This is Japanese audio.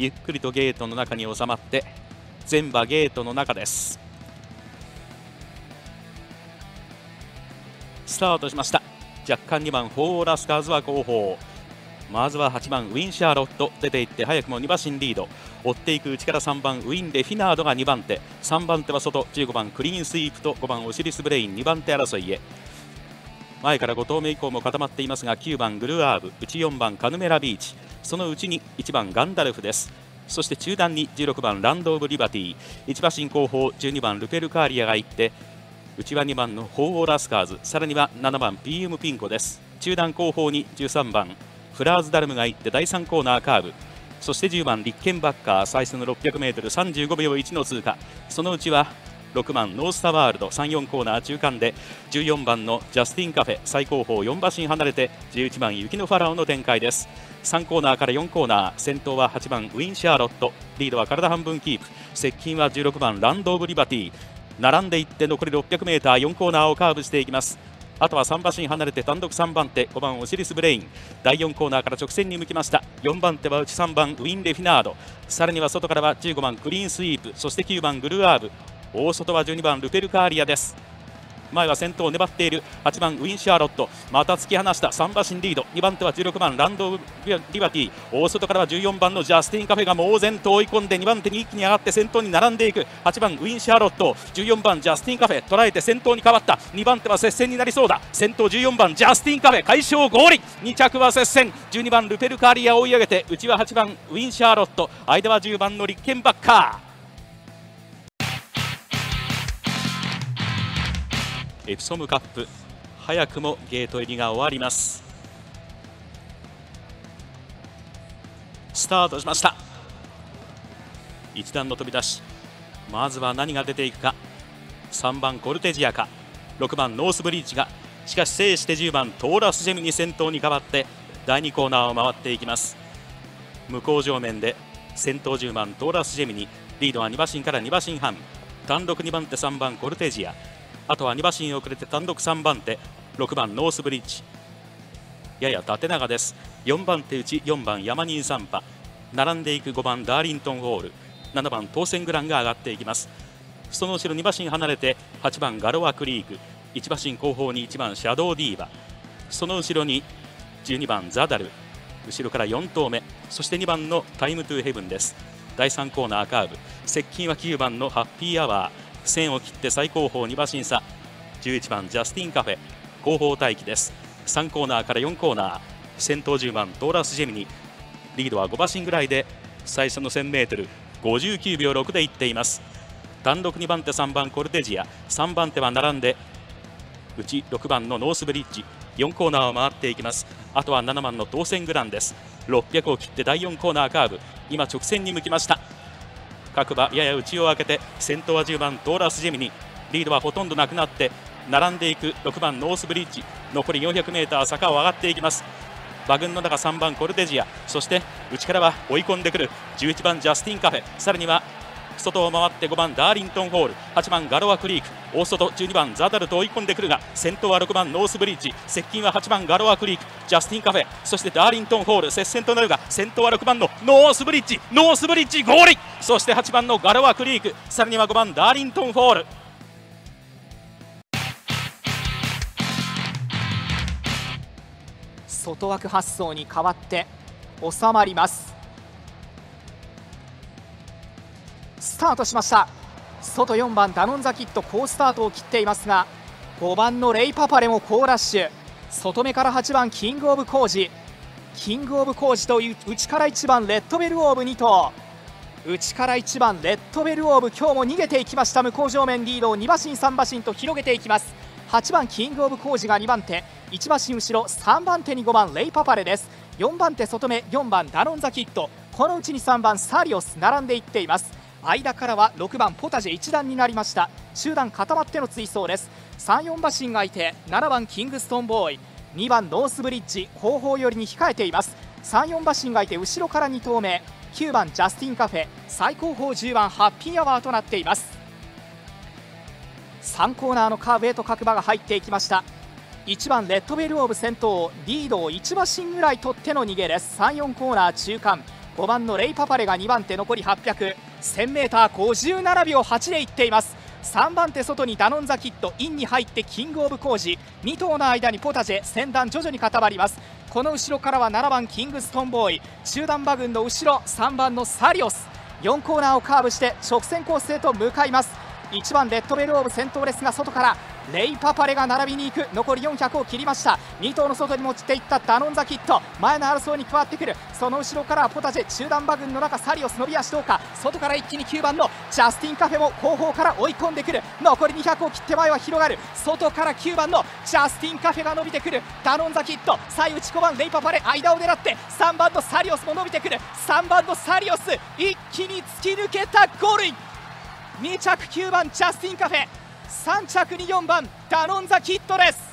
ゆっくりとゲートの中に収まって全馬ゲートの中です。スタートしました。若干2番ホウオウラスカーズは後方まずは8番ウィン・シャーロット出ていって早くも2馬身リード。追っていく内から3番ウィン・レフィナードが2番手。3番手は外15番クリーンスイープと5番オシリス・ブレイン。2番手争いへ。前から5頭目以降も固まっていますが9番グルアーブ内4番カヌメラビーチそのうちに1番ガンダルフです。そして中団に16番ランド・オブ・リバティ1馬身後方12番ルペルカーリアが行って内は2番のホウオウラスカーズさらには7番 PM ピンコです。中団後方に13番フラーズダルムが行って第3コーナーカーブ。そして10番リッケンバッカー最初の 600m35 秒1の通過。そのうちは6番ノースタワールド。34コーナー中間で。14番のジャスティンカフェ。最後方4馬身離れて。11番ユキノファラオの展開です。3コーナーから4コーナー。先頭は8番ウィン・シャーロット。リードは体半分キープ。接近は16番ランド・オブ・リバティ。並んでいって残り 600m4 コーナーをカーブしていきます。あとは3馬身離れて単独3番手。5番オシリス・ブレイン。第4コーナーから直線に向きました。4番手は内3番ウィン・レフィナード。さらには外からは15番クリーンスイープ。そして9番グルーアーブ。大外は12番ルペルカーリアです。前は先頭を粘っている。8番ウィン・シャーロット。また突き放した。3馬身リード。2番手は16番ランド・リバティ。大外からは14番のジャスティン・カフェが猛然と追い込んで2番手に一気に上がって先頭に並んでいく。8番ウィン・シャーロット。14番ジャスティン・カフェ。捉えて先頭に変わった。2番手は接戦になりそうだ。先頭14番ジャスティン・カフェ快勝合理。2着は接戦。12番ルペルカーリア追い上げて内は8番ウィン・シャーロット。間は10番のリッケンバッカー。エプソムカップ。早くもゲート入りが終わります。スタートしました。一段の飛び出し。まずは何が出ていくか。3番コルテジアか。6番ノースブリッジがしかし制して10番トーラスジェムに先頭に変わって第2コーナーを回っていきます。向こう上面で先頭10番トーラスジェミにリードは2馬身から2馬身半。単独2番手3番コルテジア。あとは2馬身遅れて単独3番手。6番ノースブリッジ。やや縦長です。4番手内4番山人3波並んでいく5番ダーリントンホール。7番当選グランが上がっていきます。その後ろ2馬身離れて8番ガロアクリーク。1馬身後方に1番シャドウディーバ。その後ろに12番ザダル。後ろから4頭目。そして2番のタイムトゥーヘブンです。第3コーナーカーブ。接近は9番のハッピーアワー。線を切って最高峰2馬身差11番ジャスティンカフェ。後方待機です。3コーナーから4コーナー。先頭10番トーラスジェミニ。リードは5馬身ぐらいで最初の 1000m59 秒6でいっています。単独2番手3番コルテジア。3番手は並んで内6番のノースブリッジ。4コーナーを回っていきます。あとは7番の当選グランです。600を切って第4コーナーカーブ。今直線に向きました。各馬やや内を開けて先頭は10番トーラスジェミニ。リードはほとんどなくなって並んでいく6番ノースブリッジ。残り 400m 坂を上がっていきます。馬群の中3番コルテジア。そして内からは追い込んでくる11番ジャスティンカフェ。さらには外を回って5番ダーリントンホール8番ガロアクリーク大外12番ザダルと追い込んでくるが先頭は6番ノースブリッジ接近は8番ガロアクリークジャスティンカフェそしてダーリントンホール接戦となるが先頭は6番のノースブリッジノースブリッジ合理そして8番のガロアクリークさらには5番ダーリントンホール。外枠発走に変わって収まります。スタートしました。外4番ダノンザキット好スタートを切っていますが5番のレイパパレも好ラッシュ。外目から8番キングオブコージ。キングオブコージと内から1番レッドベルオーブ2頭内から1番レッドベルオーブ今日も逃げていきました。向こう上面リードを2馬身3馬身と広げていきます。8番キングオブコージが2番手。1馬身後ろ3番手に5番レイパパレです。4番手外目4番ダノンザキット。このうちに3番サリオス並んでいっています。間からは6番ポタジェ1段になりました。中段固まっての追走です。34馬身がいて7番キングストンボーイ。2番ノースブリッジ後方寄りに控えています。34馬身がいて後ろから2頭目。9番ジャスティンカフェ。最高峰10番ハッピーアワーとなっています。3コーナーのカーブへと各馬が入っていきました。1番レッドベルオーブ先頭。リードを1馬身ぐらい取っての逃げです。34コーナー中間。5番のレイパパレが2番手残り 1000m57 秒8でいっています。3番手外にダノンザキッドインに入ってキングオブコージ2頭の間にポタジェ先団徐々に固まります。この後ろからは7番キングストンボーイ中段馬群の後ろ3番のサリオス。4コーナーをカーブして直線コースへと向かいます。1番レッドベルオーブ先頭ですが外からレイパパレが並びに行く。残り400を切りました。2頭の外に持ちていった。ダノンザキット。前の争いに加わってくる。その後ろからポタジェ。中段馬群の中サリオス伸び足どうか。外から一気に9番のジャスティンカフェも後方から追い込んでくる。残り200を切って前は広がる。外から9番のジャスティンカフェが伸びてくる。ダノンザキット。最内5番レイパパレ間を狙って3番のサリオスも伸びてくる。3番のサリオス一気に突き抜けたゴールイン。2着9番ジャスティンカフェ。3着に4番ダノンザキッドです。